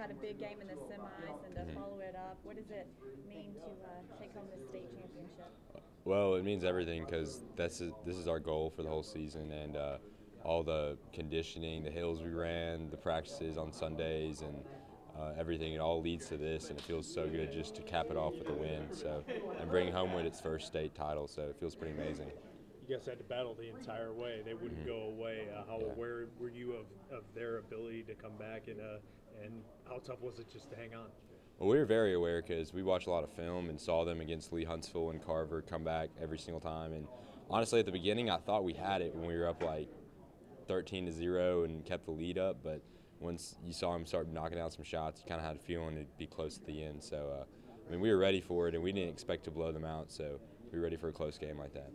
had a big game in the semis and to Mhm. follow it up. What does it mean to uh, take home the state championship? Well, it means everything because this is this is our goal for the whole season, and uh, all the conditioning, the hills we ran, the practices on Sundays, and uh, everything. It all leads to this, and it feels so good just to cap it off with a win. So, and bring Homewood its first state title. So it feels pretty amazing. Guys had to battle the entire way. They wouldn't go away. Uh, how Mm-hmm. Yeah. aware were you of, of their ability to come back, and uh, and how tough was it just to hang on? Well, we were very aware because we watched a lot of film and saw them against Lee Huntsville and Carver come back every single time. And honestly, at the beginning, I thought we had it when we were up like 13 to zero and kept the lead up. But once you saw them start knocking out some shots, you kind of had a feeling it'd be close at the end. So, uh, I mean, we were ready for it, and we didn't expect to blow them out. So, we were ready for a close game like that.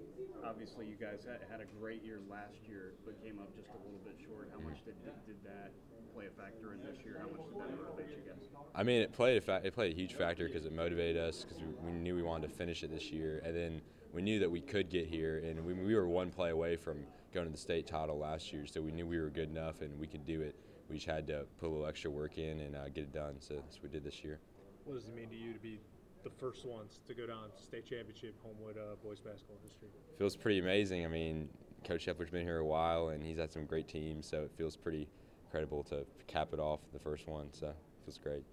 Obviously, you guys had, had a great year last year, but came up just a little bit short. How much did, did that play a factor in this year? How much did that motivate you guys? I mean, it played a fa- it played a huge factor because it motivated us because we, we knew we wanted to finish it this year, and then we knew that we could get here, and we, we were one play away from going to the state title last year, so we knew we were good enough and we could do it. We just had to put a little extra work in and uh, get it done. So that's what we did this year. What does it mean to you to be the first ones to go down to state championship Homewood uh, boys basketball history? Feels pretty amazing. I mean, Coach Shepler's been here a while, and he's had some great teams, so it feels pretty incredible to cap it off the first one. So it feels great.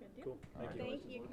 Good deal. Cool. Thank you. Thank you.